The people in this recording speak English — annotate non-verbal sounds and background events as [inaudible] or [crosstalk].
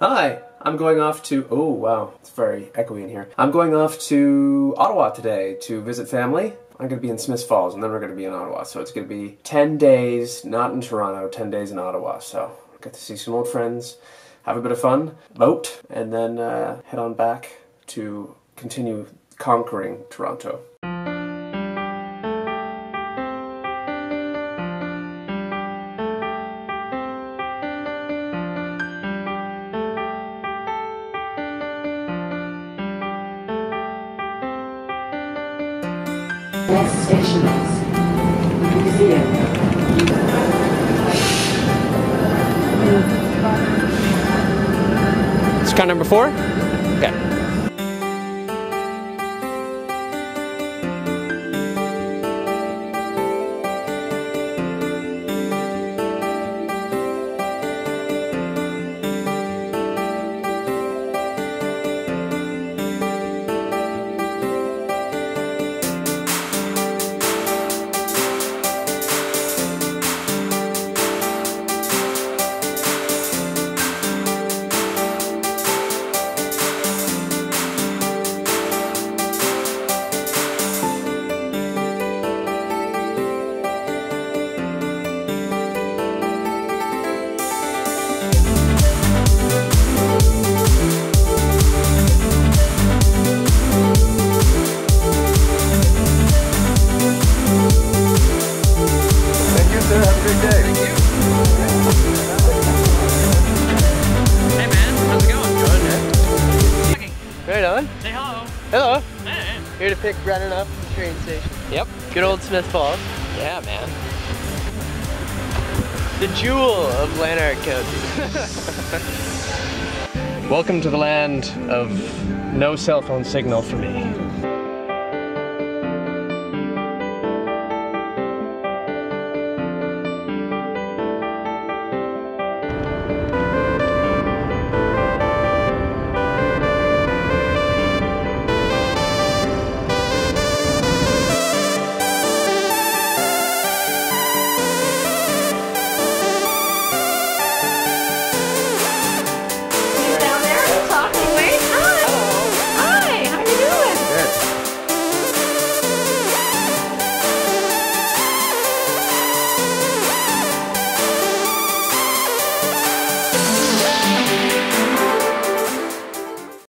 Hi, I'm going off to. Oh, wow, it's very echoey in here. I'm going off to Ottawa today to visit family. I'm going to be in Smiths Falls and then we're going to be in Ottawa. So it's going to be 10 days, not in Toronto, 10 days in Ottawa. So get to see some old friends, have a bit of fun, vote, and then uh, head on back to continue conquering Toronto. Next station is Museum. It's car number four? Okay. Sir. Have a great day. Thank you. Hey man, how's it going? Good, Man. Right on. Say hello. Hello. Hey. Here to pick Brennan up from the train station. Yep. Good old Smith Falls. Yeah, man. The jewel of Lanark County. [laughs] Welcome to the land of no cell phone signal for me.